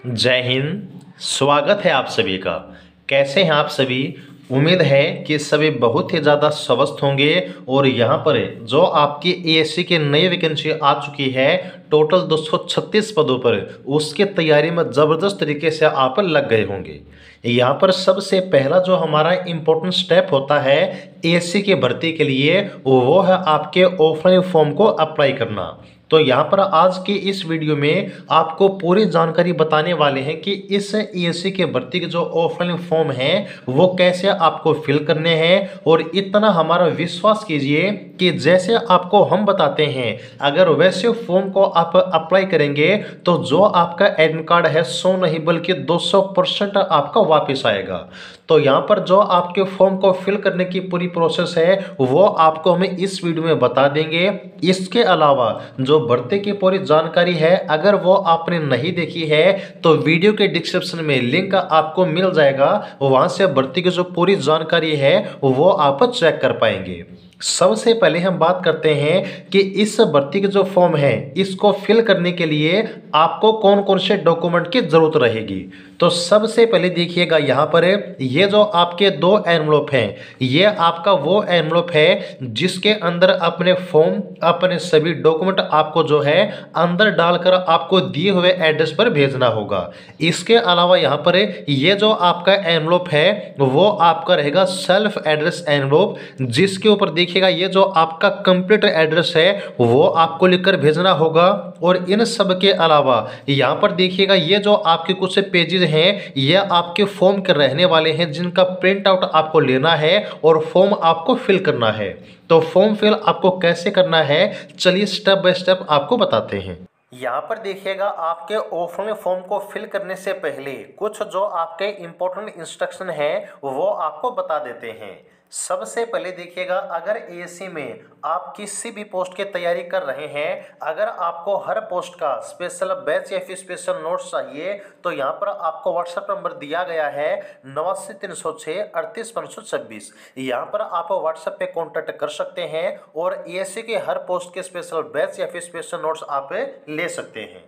जय हिंद। स्वागत है आप सभी का। कैसे हैं आप सभी? उम्मीद है कि सभी बहुत ही ज़्यादा स्वस्थ होंगे और यहाँ पर जो आपकी एएससी की नई वैकेंसी आ चुकी है टोटल 236 पदों पर, उसकी तैयारी में ज़बरदस्त तरीके से आप लग गए होंगे। यहाँ पर सबसे पहला जो हमारा इम्पोर्टेंट स्टेप होता है एएससी की भर्ती के लिए, वो है आपके ऑफलाइन फॉर्म को अप्लाई करना। तो यहाँ पर आज की इस वीडियो में आपको पूरी जानकारी बताने वाले हैं कि इस ईएससी के भर्ती के जो ऑफलाइन फॉर्म है, वो कैसे आपको फिल करने हैं और इतना हमारा विश्वास कीजिए कि जैसे आपको हम बताते हैं, अगर वैसे फॉर्म को आप अप्लाई करेंगे तो जो आपका एडमिट कार्ड है, सौ नहीं, बल्कि दो परसेंट आपका वापस आएगा। तो यहाँ पर जो आपके फॉर्म को फिल करने की पूरी प्रोसेस है, वो आपको हमें इस वीडियो में बता देंगे। इसके अलावा जो भर्ती की पूरी जानकारी है, अगर वो आपने नहीं देखी है तो वीडियो के डिस्क्रिप्शन में लिंक आपको मिल जाएगा। वहाँ से भर्ती की जो पूरी जानकारी है, वो आप चेक कर पाएँगे। सबसे पहले हम बात करते हैं कि इस भर्ती के जो फॉर्म है, इसको फिल करने के लिए आपको कौन कौन से डॉक्यूमेंट की ज़रूरत रहेगी। तो सबसे पहले देखिएगा यहाँ पर, ये जो आपके दो एनवलोप हैं, ये आपका वो एनवलोप है जिसके अंदर अपने फॉर्म, अपने सभी डॉक्यूमेंट आपको जो है अंदर डालकर आपको दिए हुए एड्रेस पर भेजना होगा। इसके अलावा यहाँ पर ये जो आपका एनवलप है, वो आपका रहेगा सेल्फ एड्रेस एनवलप, जिसके ऊपर देखिए देखिएगा, ये जो आपका कंप्लीट एड्रेस है, वो आपको लिखकर भेजना होगा। और इन सब के अलावा, यहाँ पर देखिएगा, ये जो आपके कुछ पेजेस हैं, ये आपके फॉर्म के रहने वाले हैं, जिनका प्रिंट आउट आपको लेना है और फॉर्म आपको फिल करना है। तो फॉर्म फिल आपको कैसे करना है, चलिए स्टेप बाय स्टेप आपको बताते हैं। यहाँ पर देखिएगा, आपके ऑफलाइन फॉर्म को फिल करने से पहले, कुछ जो आपके इम्पोर्टेंट इंस्ट्रक्शन है, वो आपको बता देते हैं। सबसे पहले देखिएगा, अगर एएससी में आप किसी भी पोस्ट की तैयारी कर रहे हैं, अगर आपको हर पोस्ट का स्पेशल बैच या फिर स्पेशल नोट्स चाहिए तो यहाँ पर आपको व्हाट्सएप नंबर दिया गया है नवासी तीन सौ छः अड़तीस पाँच सौ छब्बीस। यहाँ पर आप व्हाट्सएप पे कांटेक्ट कर सकते हैं और एएससी के हर पोस्ट के स्पेशल बैच या फिर स्पेशल नोट्स आप ले सकते हैं।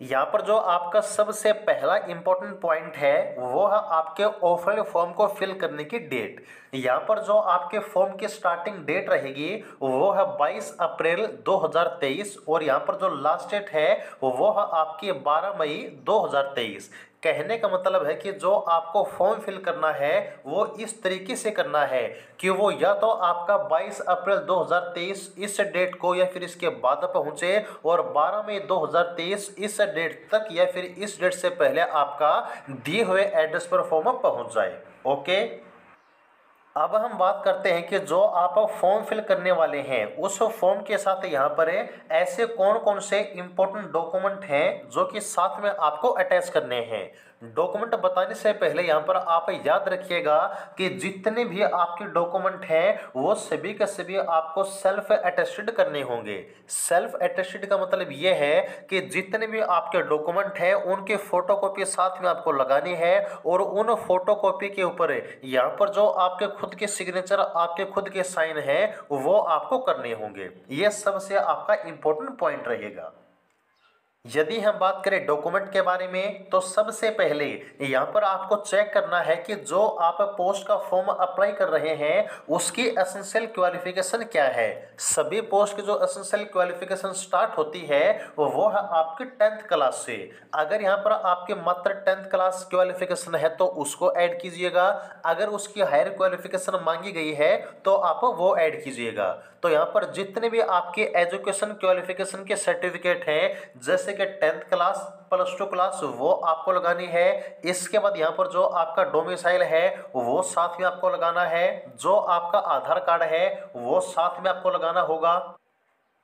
यहाँ पर जो आपका सबसे पहला इम्पोर्टेंट पॉइंट है, वो है आपके ऑफलाइन फॉर्म को फिल करने की डेट यहाँ पर जो आपके फॉर्म की स्टार्टिंग डेट रहेगी, वो है 22 अप्रैल 2023 और यहाँ पर जो लास्ट डेट है, वो है आपकी 12 मई 2023 कहने का मतलब है कि जो आपको फॉर्म फिल करना है, वो इस तरीके से करना है कि वो या तो आपका 22 अप्रैल 2023 इस डेट को या फिर इसके बाद पहुँचे और 12 मई 2023 इस डेट तक या फिर इस डेट से पहले आपका दिए हुए एड्रेस पर फॉर्म पहुँच जाए। ओके अब हम बात करते हैं कि जो आप फॉर्म फिल करने वाले हैं, उस फॉर्म के साथ यहाँ पर है, ऐसे कौन कौन से इम्पोर्टेंट डॉक्यूमेंट हैं जो कि साथ में आपको अटैच करने हैं? डॉक्यूमेंट बताने से पहले यहाँ पर आप याद रखिएगा कि जितने भी आपके डॉक्यूमेंट हैं, वो सभी के सभी आपको सेल्फ अटेस्टेड करने होंगे। सेल्फ अटेस्टेड का मतलब ये है कि जितने भी आपके डॉक्यूमेंट हैं, उनके फोटोकॉपी साथ में आपको लगानी है और उन फोटोकॉपी के ऊपर यहाँ पर जो आपके खुद के सिग्नेचर आपके खुद के साइन है, वो आपको करने होंगे। ये सबसे आपका इंपॉर्टेंट पॉइंट रहेगा। यदि हम बात करें डॉक्यूमेंट के बारे में तो सबसे पहले यहाँ पर आपको चेक करना है कि जो आप पोस्ट का फॉर्म अप्लाई कर रहे हैं, उसकी एसेंशियल क्वालिफिकेशन क्या है। सभी पोस्ट की जो एसेंशियल क्वालिफिकेशन स्टार्ट होती है, वो है आपकी टेंथ क्लास से। अगर यहाँ पर आपके मात्र टेंथ क्लास क्वालिफिकेशन है तो उसको ऐड कीजिएगा। अगर उसकी हायर क्वालिफिकेशन मांगी गई है तो आप वो ऐड कीजिएगा। तो यहाँ पर जितने भी आपके एजुकेशन क्वालिफिकेशन के सर्टिफिकेट हैं, जैसे कि tenth class plus two class, वो आपको लगानी है। इसके बाद यहाँ पर जो आपका डोमिसाइल है, वो साथ में आपको लगाना है। जो आपका आधार कार्ड है, वो साथ में आपको लगाना होगा।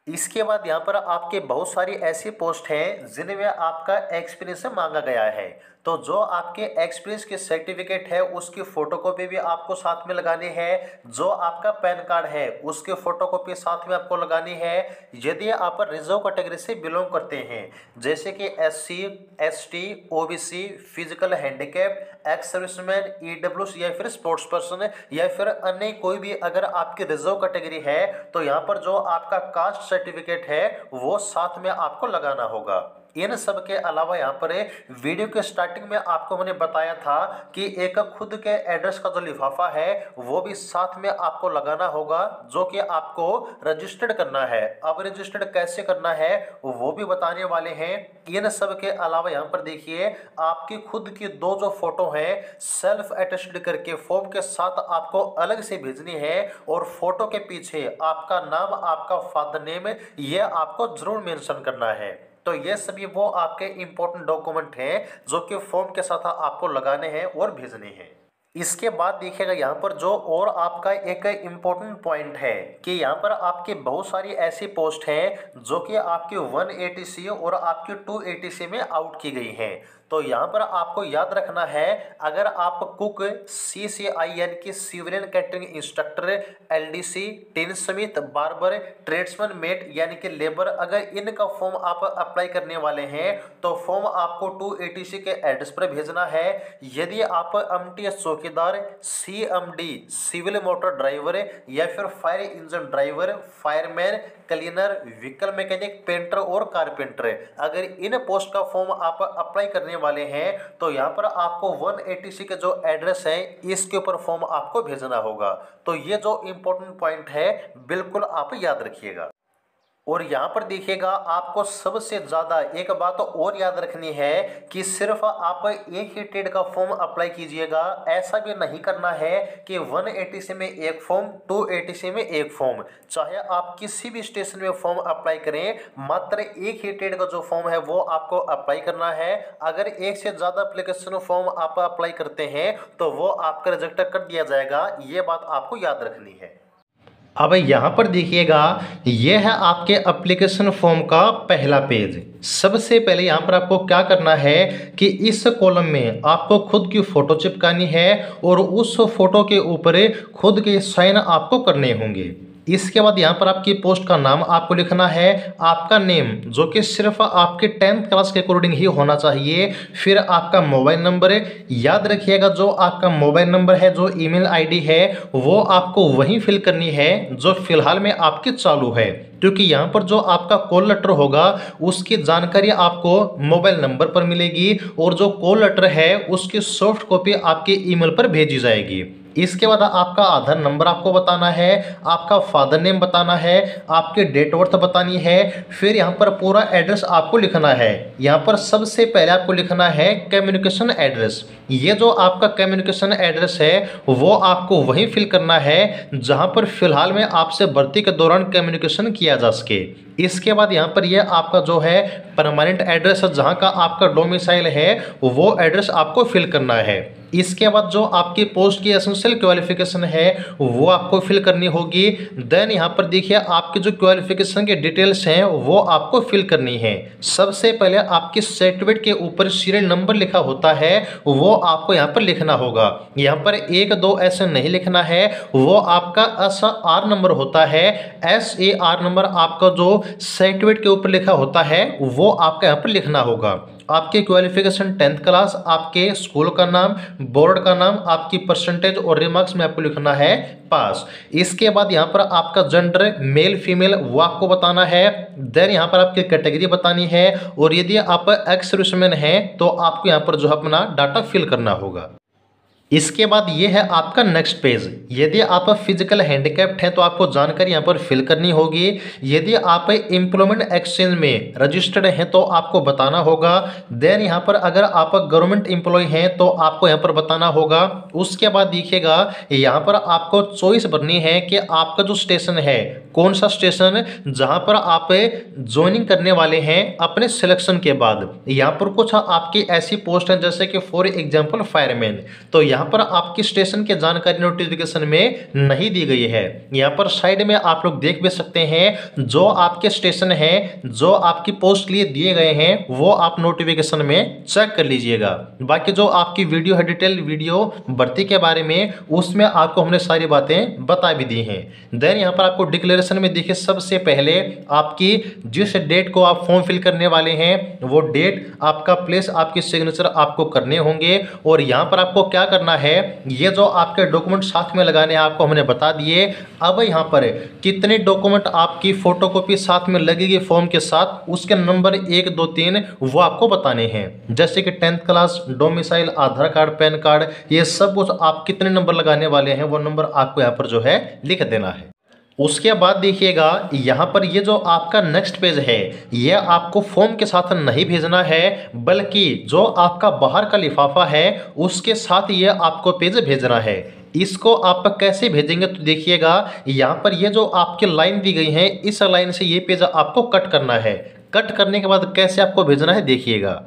इसके बाद यहाँ पर आपके बहुत सारी ऐसी पोस्ट हैं जिनमें आपका एक्सपीरियंस मांगा गया है। तो जो आपके एक्सपीरियंस के सर्टिफिकेट है, उसकी फ़ोटोकॉपी भी आपको साथ में लगानी है। जो आपका पैन कार्ड है, उसकी फ़ोटोकॉपी साथ में आपको लगानी है। यदि आप रिज़र्व कैटेगरी से बिलोंग करते हैं, जैसे कि S C S T O B C physical handicap ex serviceman E या फिर स्पोर्ट्स पर्सन या फिर अन्य कोई भी अगर आपकी रिज़र्व कैटेगरी है तो यहाँ पर जो आपका कास्ट सर्टिफिकेट है, वो साथ में आपको लगाना होगा। इन सब के अलावा यहाँ पर वीडियो के स्टार्टिंग में आपको मैंने बताया था कि एक खुद के एड्रेस का जो लिफाफा है, वो भी साथ में आपको लगाना होगा, जो कि आपको रजिस्टर्ड करना है। अब रजिस्टर्ड कैसे करना है, वो भी बताने वाले हैं। इन सब के अलावा यहाँ पर देखिए, आपकी खुद की दो जो फ़ोटो है सेल्फ अटेस्टेड करके फॉर्म के साथ आपको अलग से भेजनी है और फ़ोटो के पीछे आपका नाम, आपका फादर नेम ये आपको ज़रूर मेंशन करना है। तो ये सभी वो आपके इम्पोर्टेंट डॉक्यूमेंट हैं जो कि फॉर्म के साथ आपको लगाने हैं और भेजने हैं। इसके बाद देखिएगा यहाँ पर जो और आपका एक इम्पोर्टेंट पॉइंट है कि यहाँ पर आपकी बहुत सारी ऐसी पोस्ट हैं जो कि आपकी 180 और आपकी 280 में आउट की गई हैं। तो यहाँ पर आपको याद रखना है, अगर आप cook C C I N की civilian catering instructor L D C tinsmith, barber, tradesman, mate, यानी कि लेबर, अगर इनका फॉर्म आप अप्लाई करने वाले हैं तो फॉर्म आपको टू एटी सी के एड्रेस पर भेजना है। यदि आप एम टी एस चौकीदार C M D civil motor driver, या फिर fire engine driver, fireman, cleaner, vehicle mechanic, painter और कारपेंटर, अगर इन पोस्ट का फॉर्म आप अप्लाई करने वाले हैं तो यहाँ पर आपको 180 के जो एड्रेस है, इसके ऊपर फॉर्म आपको भेजना होगा। तो ये जो इम्पोर्टेंट पॉइंट है, बिल्कुल आप याद रखिएगा। और यहाँ पर देखिएगा, आपको सबसे ज़्यादा एक बात और याद रखनी है कि सिर्फ़ आप एक ही ट्रेड का फॉर्म अप्लाई कीजिएगा। ऐसा भी नहीं करना है कि 180 से में एक फॉर्म 280 से में एक फॉर्म चाहे आप किसी भी स्टेशन में फॉर्म अप्लाई करें, मात्र एक ही ट्रेड का जो फॉर्म है, वो आपको अप्लाई करना है। अगर एक से ज़्यादा अप्लीकेशन फॉर्म आप अप्लाई करते हैं तो वो आपका रिजेक्ट कर दिया जाएगा। ये बात आपको याद रखनी है। अब यहाँ पर देखिएगा, यह है आपके एप्लीकेशन फॉर्म का पहला पेज सबसे पहले यहाँ पर आपको क्या करना है कि इस कॉलम में आपको खुद की फ़ोटो चिपकानी है और उस फ़ोटो के ऊपर खुद के साइन आपको करने होंगे। इसके बाद यहाँ पर आपकी पोस्ट का नाम आपको लिखना है, आपका नेम जो कि सिर्फ़ आपके टेंथ क्लास के अकॉर्डिंग ही होना चाहिए। फिर आपका मोबाइल नंबर याद रखिएगा, जो आपका मोबाइल नंबर है, जो ईमेल आईडी है, वो आपको वहीं फिल करनी है, जो फ़िलहाल में आपकी चालू है। क्योंकि यहाँ पर जो आपका कॉल लेटर होगा, उसकी जानकारी आपको मोबाइल नंबर पर मिलेगी और जो कॉल लेटर है, उसकी सॉफ्ट कॉपी आपके ईमेल पर भेजी जाएगी। इसके बाद आपका आधार नंबर आपको बताना है, आपका फादर नेम बताना है, आपके डेट ऑफ़ बर्थ बतानी है, फिर यहाँ पर पूरा एड्रेस आपको लिखना है। यहाँ पर सबसे पहले आपको लिखना है कम्युनिकेशन एड्रेस ये जो आपका कम्युनिकेशन एड्रेस है, वो आपको वहीं फिल करना है, जहाँ पर फ़िलहाल में आपसे भर्ती के दौरान कम्युनिकेशन किया जा सके। इसके बाद यहाँ पर यह आपका जो है परमानेंट एड्रेस है, जहाँ का आपका डोमिसाइल है, वो एड्रेस आपको फिल करना है। इसके बाद जो आपकी पोस्ट की एसेंशियल क्वालिफिकेशन है, वो आपको फिल करनी होगी। देन यहाँ पर देखिए, आपकी जो क्वालिफिकेशन के डिटेल्स हैं, वो आपको फिल करनी है। सबसे पहले आपके सर्टिफिकेट के ऊपर सीरियल नंबर लिखा होता है, वो आपको यहाँ पर लिखना होगा। यहाँ पर एक, दो ऐसे नहीं लिखना है, वो आपका एस आर नंबर होता है। एस ए आर नंबर आपका जो सर्टिफिकेट के ऊपर लिखा होता है, वो आपका यहाँ पर लिखना होगा। आपके क्वालिफिकेशन टेंथ क्लास आपके स्कूल का नाम बोर्ड का नाम, आपकी परसेंटेज और रिमार्क्स में आपको लिखना है पास इसके बाद यहाँ पर आपका जेंडर मेल फीमेल वो आपको बताना है. देन यहाँ पर आपकी कैटेगरी बतानी है. और यदि आप एक्स सर्विसमैन हैं तो आपको यहाँ पर जो अपना डाटा फिल करना होगा. इसके बाद ये है आपका नेक्स्ट पेज यदि आप फ़िज़िकल हैंडीकैप्ड हैं तो आपको जानकारी यहाँ पर फिल करनी होगी। यदि आप एम्प्लॉयमेंट एक्सचेंज में रजिस्टर्ड हैं तो आपको बताना होगा। देन यहाँ पर अगर आप गवर्नमेंट एम्प्लॉय हैं तो आपको यहाँ पर बताना होगा। उसके बाद देखिएगा, यहाँ पर आपको चॉइस भरनी है कि आपका जो स्टेशन है, कौन सा स्टेशन जहाँ पर आप ज्वाइनिंग करने वाले हैं अपने सिलेक्शन के बाद। यहाँ पर कुछ आपकी ऐसी पोस्ट हैं, जैसे कि फॉर एग्ज़ाम्पल फायरमैन तो यहाँ यहाँ पर आपकी स्टेशन की जानकारी नोटिफिकेशन में नहीं दी गई है। यहाँ पर साइड में आप लोग देख भी सकते हैं, जो आपके स्टेशन है, जो आपकी पोस्ट लिए दिए गए हैं, वो आप नोटिफिकेशन में चेक कर लीजिएगा। बाकी जो आपकी वीडियो है डिटेल वीडियो भर्ती के बारे में, उसमें आपको हमने सारी बातें बता भी दी हैं। देन यहाँ पर आपको डिक्लेरेशन में देखिए, सबसे पहले आपकी जिस डेट को आप फॉर्म फिल करने वाले हैं, वो डेट आपका प्लेस आपकी सिग्नेचर आपको करने होंगे। और यहाँ पर आपको क्या करना करना है। ये जो आपके डॉक्यूमेंट साथ में लगाने आपको हमने बता दिए। अब यहाँ पर कितने डॉक्यूमेंट आपकी फोटोकॉपी साथ में लगेगी फॉर्म के साथ, उसके नंबर एक, दो, तीन, वो आपको बताने हैं। जैसे कि tenth class domicile Aadhaar card, PAN card, ये सब कुछ आप कितने नंबर लगाने वाले हैं, वो नंबर आपको यहाँ पर जो है लिख देना है। उसके बाद देखिएगा, यहाँ पर ये जो आपका नेक्स्ट पेज है, ये आपको फॉर्म के साथ नहीं भेजना है, बल्कि जो आपका बाहर का लिफाफा है, उसके साथ ये आपको पेज भेजना है। इसको आप कैसे भेजेंगे तो देखिएगा, यहाँ पर ये जो आपकी लाइन दी गई है, इस लाइन से ये पेज आपको कट करना है। कट करने के बाद कैसे आपको भेजना है, देखिएगा।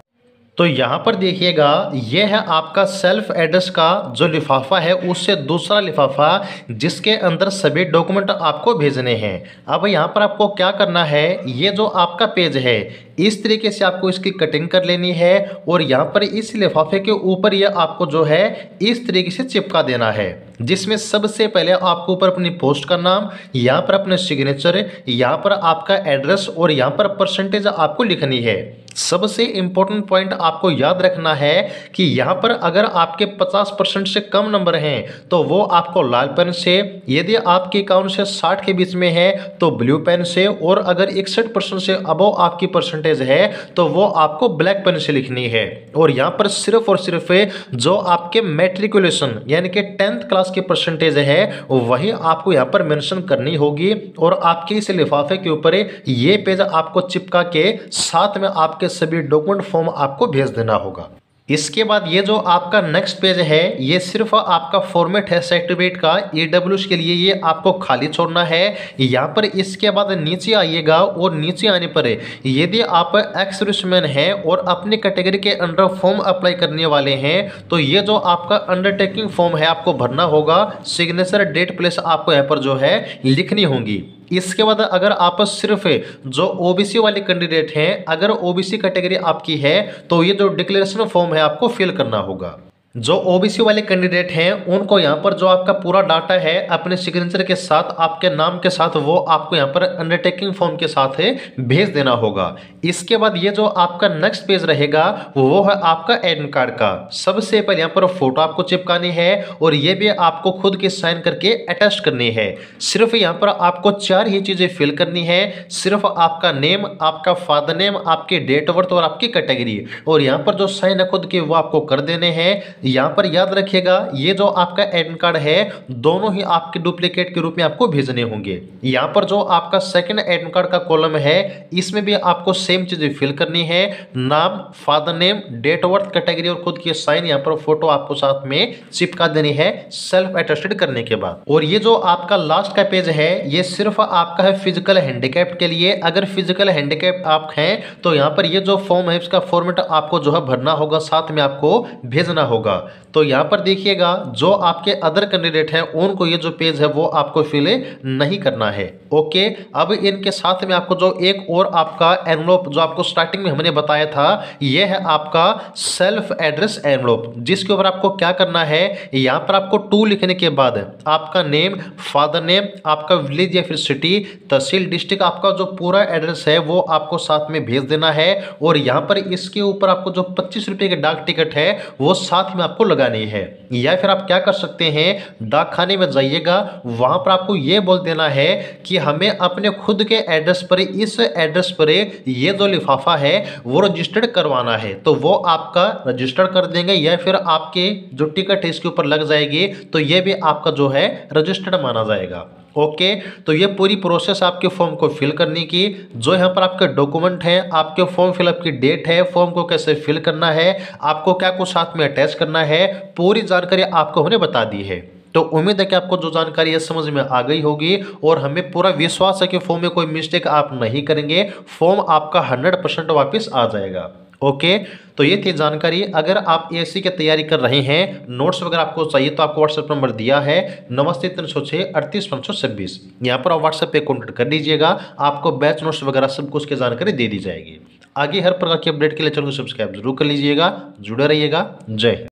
तो यहाँ पर देखिएगा ये है आपका सेल्फ एड्रेस का जो लिफाफा है, उससे दूसरा लिफाफा जिसके अंदर सभी डॉक्यूमेंट आपको भेजने हैं। अब यहाँ पर आपको क्या करना है, ये जो आपका पेज है, इस तरीके से आपको इसकी कटिंग कर लेनी है और यहाँ पर इस लिफाफे के ऊपर ये आपको जो है, इस तरीके से चिपका देना है। जिसमें सबसे पहले आपको ऊपर अपनी पोस्ट का नाम, यहाँ पर अपने सिग्नेचर यहाँ पर आपका एड्रेस और यहाँ पर परसेंटेज आपको लिखनी है। सबसे इम्पोर्टेंट पॉइंट आपको याद रखना है कि यहाँ पर अगर आपके 50 परसेंट से कम नंबर हैं तो वो आपको लाल पेन से, यदि आपके अकाउंट से 60 के बीच में है तो ब्लू पेन से, और अगर इकसठ परसेंट से अबो आपकी परसेंटेज है तो वो आपको ब्लैक पेन से लिखनी है। और यहाँ पर सिर्फ़ और सिर्फ़ जो आपके मेट्रिकुलेशन यानी कि टेंथ क्लास की परसेंटेज है, वही आपको यहाँ पर मैंशन करनी होगी, और आपके इस लिफाफे के ऊपर ये पेज आपको चिपका के साथ में आपके आपके सभी डॉक्यूमेंट फॉर्म आपको भेज देना होगा। इसके बाद ये जो आपका नेक्स्ट पेज है, ये सिर्फ़ आपका फॉर्मेट है सर्टिफिकेट का। ई के लिए ये आपको खाली छोड़ना है। यहाँ पर इसके बाद नीचे आइएगा और नीचे आने पर यदि आप एक्स हैं और अपनी कैटेगरी के अंडर फॉर्म अप्लाई करने वाले हैं तो ये जो आपका अंडरटेकिंग फॉर्म है, आपको भरना होगा। सिग्नेचर डेट प्लेस आपको यहाँ पर जो है लिखनी होंगी। इसके बाद अगर आप सिर्फ़ जो ओबीसी वाले कैंडिडेट हैं, अगर ओबीसी कैटेगरी आपकी है तो ये जो डिक्लेरेशन फॉर्म है, आपको फिल करना होगा। जो ओबीसी वाले कैंडिडेट हैं, उनको यहाँ पर जो आपका पूरा डाटा है, अपने सिग्नेचर के साथ, आपके नाम के साथ, वो आपको यहाँ पर अंडरटेकिंग फॉर्म के साथ है भेज देना होगा। इसके बाद ये जो आपका नेक्स्ट पेज रहेगा, वो है आपका एडमिट कार्ड का। सबसे पहले यहाँ पर फ़ोटो आपको चिपकानी है और ये भी आपको खुद की साइन करके अटैच करनी है। सिर्फ़ यहाँ पर आपको चार ही चीज़ें फिल करनी है। सिर्फ़ आपका नेम आपका फादर नेम आपकी डेट ऑफ़ बर्थ और आपकी कैटेगरी और यहाँ पर जो साइन है खुद के, वो आपको कर देने हैं। यहाँ पर याद रखिएगा, ये जो आपका एडमिट कार्ड है, दोनों ही आपके डुप्लीकेट के रूप में आपको भेजने होंगे। यहाँ पर जो आपका सेकंड एडमिट कार्ड का कॉलम है, इसमें भी आपको सेम चीज़ें फिल करनी है। नाम father name date of birth category और खुद की साइन यहाँ पर फ़ोटो आपको साथ में चिपका देनी है सेल्फ अटेस्टेड करने के बाद। और ये जो आपका लास्ट का पेज है, ये सिर्फ़ आपका है फ़िज़िकल हैंडीकैप के लिए। अगर फ़िज़िकल हैंडीकैप आप हैं तो यहाँ पर ये जो फॉर्म है, इसका फॉर्मेट आपको जो है भरना होगा, साथ में आपको भेजना होगा। होगा। तो यहाँ पर देखिएगा, जो आपके अदर कैंडिडेट हैं, उनको ये जो पेज है, वो आपको फिल नहीं करना है। ओके? अब इनके साथ में आपको जो एक और आपका एनवलोप जो आपको स्टार्टिंग में हमने बताया था, ये है आपका सेल्फ एड्रेस एनवलोप जिसके ऊपर आपको क्या करना है, यहाँ पर आपको टू लिखने के बाद आपका नेम फादर नेम आपका विलेज या फिर सिटी तहसील डिस्ट्रिक्ट आपका जो पूरा एड्रेस है, वो आपको साथ में भेज देना है। और यहाँ पर इसके ऊपर आपको जो पच्चीस रुपये के डाक टिकट है, वो साथ में आपको लगानी है। या फिर आप क्या कर सकते हैं डाक खाने में जाइएगा, वहाँ पर आपको ये बोल देना है कि हमें अपने खुद के एड्रेस पर, इस एड्रेस पर ये जो लिफाफा है, वो रजिस्टर्ड करवाना है। तो वो आपका रजिस्टर्ड कर देंगे, या फिर आपके जो टिकट है, इसके ऊपर लग जाएगी तो ये भी आपका जो है, रजिस्टर्ड माना जाएगा। ओके? तो ये पूरी प्रोसेस आपके फॉर्म को फिल करने की। जो यहाँ पर आपके डॉक्यूमेंट हैं, आपके फॉर्म फिलअप की डेट है फॉर्म को कैसे फिल करना है, आपको क्या कुछ साथ में अटैच करना है, पूरी जानकारी आपको हमने बता दी है। तो उम्मीद है कि आपको जो जानकारी है समझ में आ गई होगी और हमें पूरा विश्वास है कि फॉर्म में कोई मिस्टेक आप नहीं करेंगे। फॉर्म आपका हंड्रेड परसेंट वापस आ जाएगा। ओके? तो ये थी जानकारी। अगर आप एसी की तैयारी कर रहे हैं नोट्स वगैरह आपको चाहिए तो आपको व्हाट्सएप नंबर दिया है नमस्ते तीन सौ छः अड़तीस पाँच सौ छब्बीस। यहाँ पर आप व्हाट्सएप पे कॉन्टेक्ट कर लीजिएगा, आपको बैच नोट्स वगैरह सब कुछ की जानकारी दे दी जाएगी। आगे हर प्रकार की अपडेट के लिए चैनल को सब्सक्राइब ज़रूर कर लीजिएगा। जुड़े रहिएगा। जय